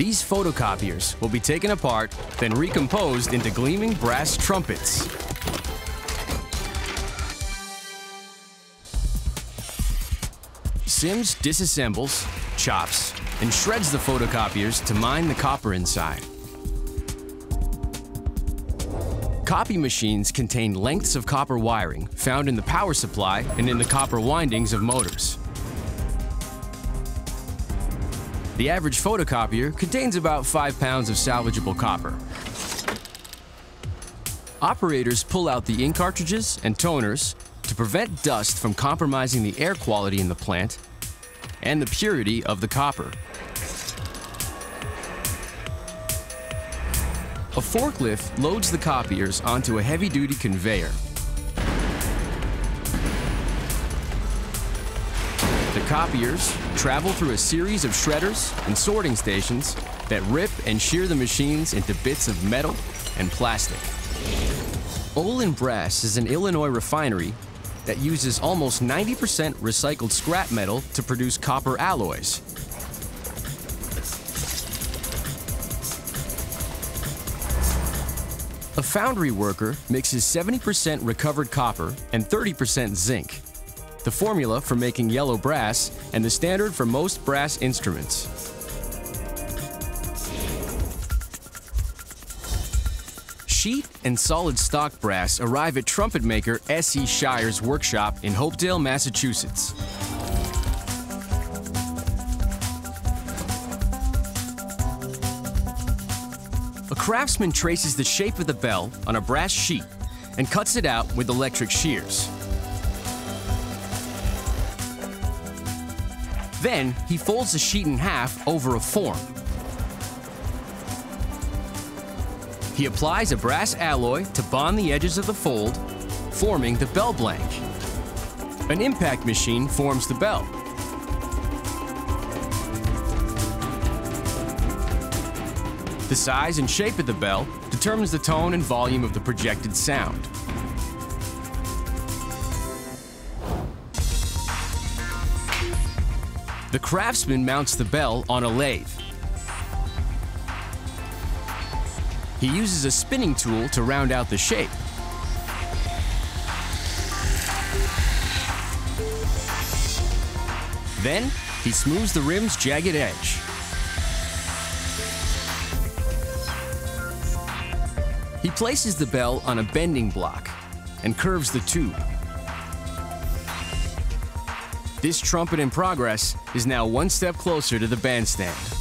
These photocopiers will be taken apart, then recomposed into gleaming brass trumpets. Sims disassembles, chops, and shreds the photocopiers to mine the copper inside. Copy machines contain lengths of copper wiring found in the power supply and in the copper windings of motors. The average photocopier contains about 5 pounds of salvageable copper. Operators pull out the ink cartridges and toners to prevent dust from compromising the air quality in the plant and the purity of the copper. A forklift loads the copiers onto a heavy-duty conveyor. The copiers travel through a series of shredders and sorting stations that rip and shear the machines into bits of metal and plastic. Olin Brass is an Illinois refinery that uses almost 90% recycled scrap metal to produce copper alloys. A foundry worker mixes 70% recovered copper and 30% zinc, the formula for making yellow brass and the standard for most brass instruments. Sheet and solid stock brass arrive at trumpet maker S.E. Shires' workshop in Hopedale, Massachusetts. A craftsman traces the shape of the bell on a brass sheet and cuts it out with electric shears. Then he folds the sheet in half over a form. He applies a brass alloy to bond the edges of the fold, forming the bell blank. An impact machine forms the bell. The size and shape of the bell determines the tone and volume of the projected sound. The craftsman mounts the bell on a lathe. He uses a spinning tool to round out the shape. Then, he smooths the rim's jagged edge. He places the bell on a bending block and curves the tube. This trumpet in progress is now one step closer to the bandstand.